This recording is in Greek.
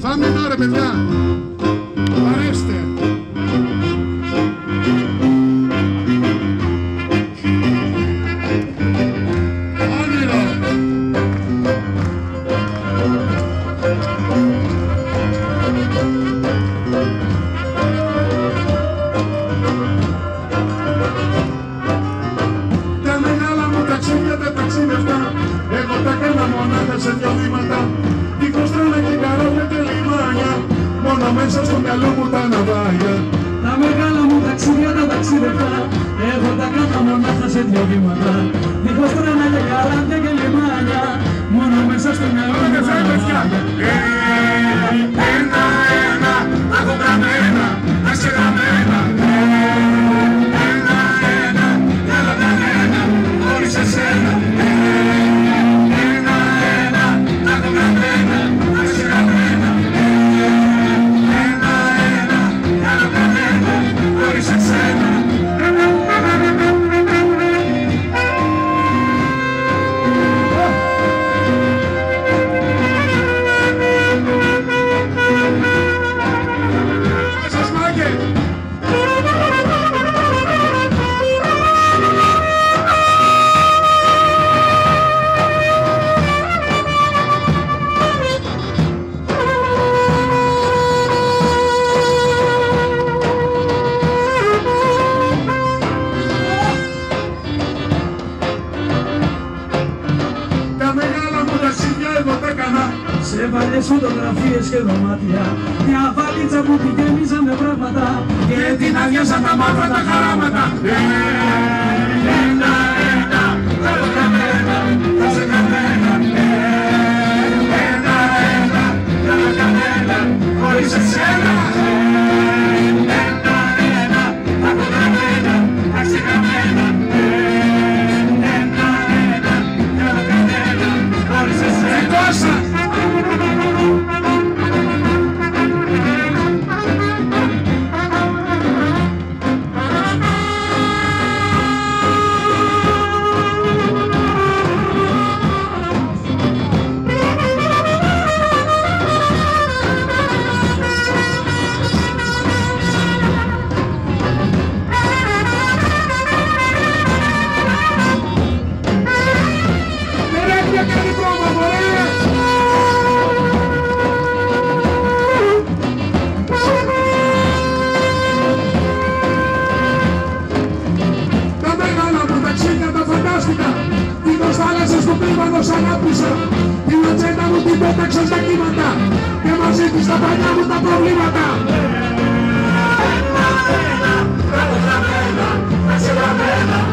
Φάμε τώρα παιδιά. Μόνο μέσα στο μυαλό μου τα ναυάγια. Τα μεγάλα μου ταξίδια τα ταξίδευτα Εγώ τα κάνω μονάχα σε δυο βήματα. Δίχως τρένα Σε παλιές φωτογραφίες και δωμάτια Μια βαλίτσα που τη γέμιζα με πράγματα και την αδειάσα τα μαύρα τα χαράματα. Ένα, ένα, τα έχω καμένα, τα σε καμένα. Ένα, ένα, τα έχω καμένα, χωρίς εσένα. πάνω σ' αγάπησα Την ατσέτα μου την πέταξα στα κύματα Και μαζί της τα παλιά μου τα προβλήματα Ένα, ένα, ένα, ένα,